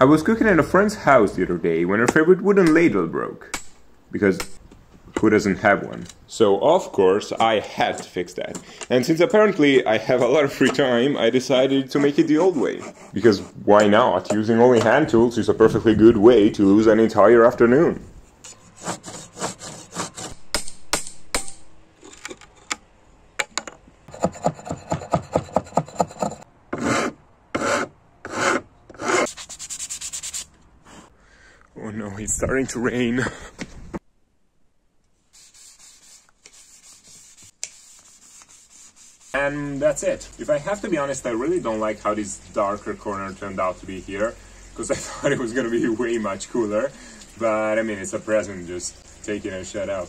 I was cooking at a friend's house the other day when her favorite wooden ladle broke. Because who doesn't have one? So, of course, I had to fix that. And since apparently I have a lot of free time, I decided to make it the old way. Because why not? Using only hand tools is a perfectly good way to lose an entire afternoon. Oh no, it's starting to rain. And that's it. If I have to be honest, I really don't like how this darker corner turned out to be here, because I thought it was gonna be way much cooler. But I mean, it's a present, just take it and shut up.